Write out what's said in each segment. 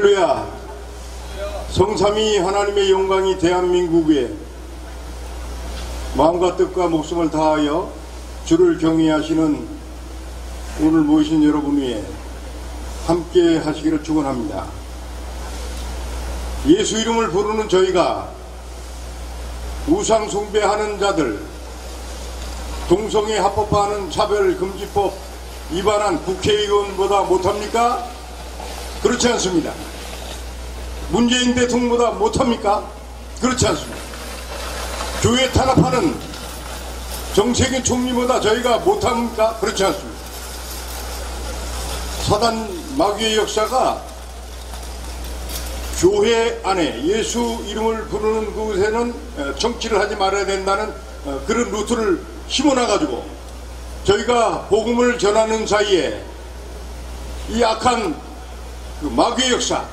할렐루야 성삼위 하나님의 영광이 대한민국에 마음과 뜻과 목숨을 다하여 주를 경외하시는 오늘 모이신 여러분 위에 함께 하시기를 축원합니다. 예수 이름을 부르는 저희가 우상 숭배하는 자들 동성애 합법화하는 차별금지법 위반한 국회의원보다 못합니까? 그렇지 않습니다. 문재인 대통령보다 못합니까? 그렇지 않습니다. 교회 탄압하는 정세균 총리보다 저희가 못합니까? 그렇지 않습니다. 사단 마귀의 역사가 교회 안에 예수 이름을 부르는 그곳에는 어, 정치를 하지 말아야 된다는 어, 그런 루트를 심어놔가지고 저희가 복음을 전하는 사이에 이 악한 그 마귀의 역사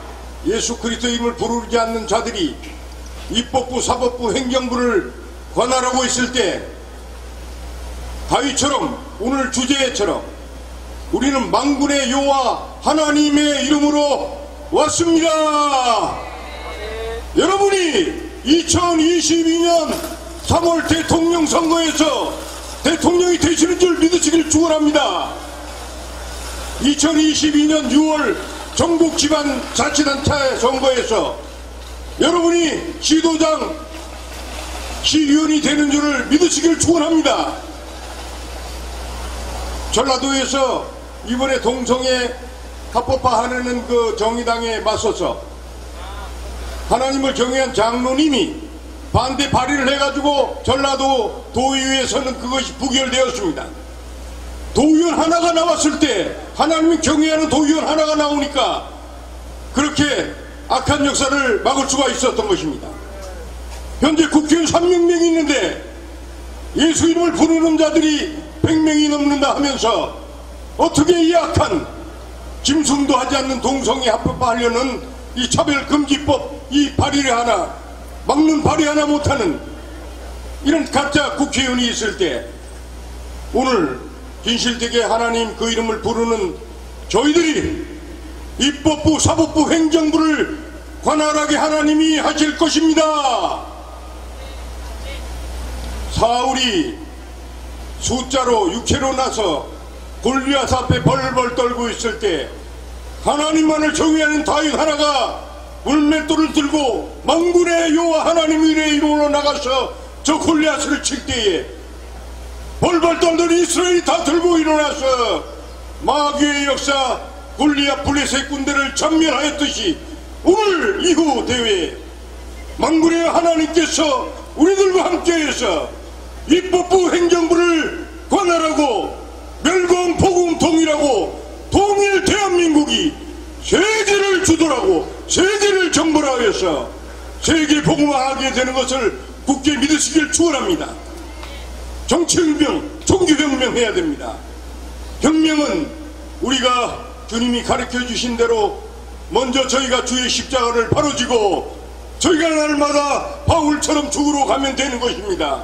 예수 그리스도 이름을 부르지 않는 자들이 입법부 사법부 행정부를 관할하고 있을 때 다윗처럼 오늘 주제처럼 우리는 망군의 여호와 하나님의 이름으로 왔습니다. 여러분이 2022년 3월 대통령 선거에서 대통령이 되시는 줄 믿으시길 축원합니다. 2022년 6월 전국 지방 자치단체 선거에서 여러분이 시도장 시의원이 되는 줄을 믿으시길 축원합니다. 전라도에서 이번에 동성애 합법화하는 그 정의당에 맞서서 하나님을 경외한 장로님이 반대 발의를 해가지고 전라도 도의회에서는 그것이 부결되었습니다. 도의원 하나가 나왔을 때 하나님을 경외하는 도의원 하나가 나오니까 그렇게 악한 역사를 막을 수가 있었던 것입니다. 현재 국회의원 300명이 있는데 예수 이름을 부르는 자들이 100명이 넘는다 하면서 어떻게 이 악한 짐승도 하지 않는 동성애 합법화하려는 이 차별금지법 이 발의를 하나 막는 발의 하나 못하는 이런 가짜 국회의원이 있을 때 오늘 진실되게 하나님 그 이름을 부르는 저희들이 입법부 사법부 행정부를 관할하게 하나님이 하실 것입니다. 사울이 숫자로 육체로 나서 골리앗 앞에 벌벌 떨고 있을 때 하나님만을 정의하는 다윗 하나가 물맷돌을 들고 망군의 여호와 하나님 의 이름으로 나가서 저 골리앗을 칠 때에 벌벌 떨던 이스라엘이 다 들고 일어나서 마귀의 역사 골리앗 블레셋 군대를 전멸하였듯이 오늘 이후 대회에 망군의 하나님께서 우리들과 함께해서 입법부 행정부를 관할하고 멸공 복음 통일하고 통일 대한민국이 세계를 주도하고 세계를 정벌하여서 세계 복음화하게 되는 것을 굳게 믿으시길 축원합니다. 정치혁명, 종교혁명 해야 됩니다. 혁명은 우리가 주님이 가르쳐 주신 대로 먼저 저희가 주의 십자가를 바로 지고 저희가 날마다 바울처럼 죽으러 가면 되는 것입니다.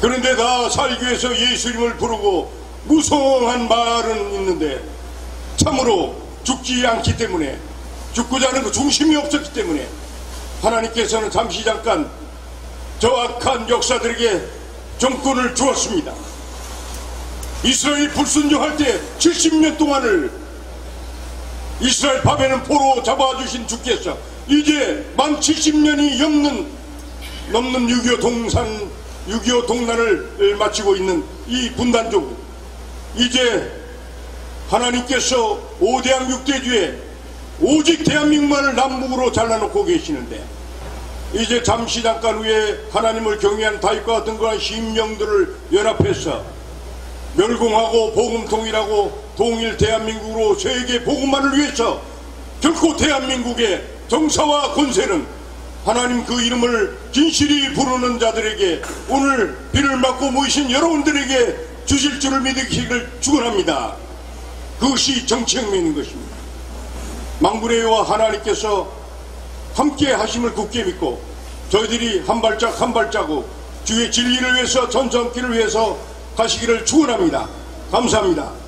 그런데 다 살기 위해서 예수 이름을 부르고 무성한 말은 있는데 참으로 죽지 않기 때문에 죽고자 하는 그 중심이 없었기 때문에 하나님께서는 잠시 잠깐 저 악한 역사들에게 정권을 주었습니다. 이스라엘이 불순종할 때 70년 동안을 이스라엘 밤에는 포로 잡아주신 주께서 이제 만 70년이 넘는 넘는 6.25 동산 6.25 동란을 마치고 있는 이 분단족 이제 하나님께서 5대양 6대주에 오직 대한민국만을 남북으로 잘라놓고 계시는데 이제 잠시 잠깐 후에 하나님을 경외한 다윗과 같은 그런 심령들을 연합해서 멸공하고 복음 통일하고 동일 대한민국으로 세계 복음만을 위해서 결코 대한민국의 정사와 권세는 하나님 그 이름을 진실히 부르는 자들에게 오늘 비를 맞고 모이신 여러분들에게 주실 줄을 믿으시기를 축원합니다. 그것이 정치혁명인 것입니다. 여호와 하나님께서 함께 하심을 굳게 믿고 저희들이 한 발짝 한 발자국 주의 진리를 위해서 전전기를 위해서 가시기를 축원합니다. 감사합니다.